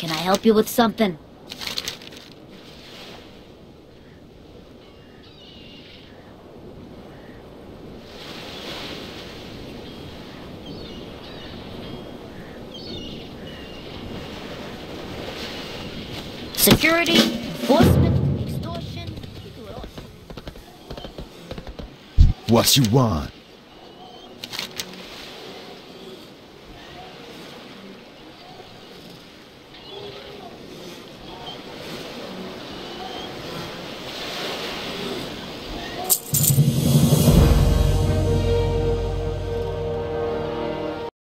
Can I help you with something? Security, enforcement, extortion. What you want?